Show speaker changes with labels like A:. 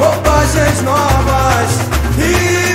A: roupagens novas e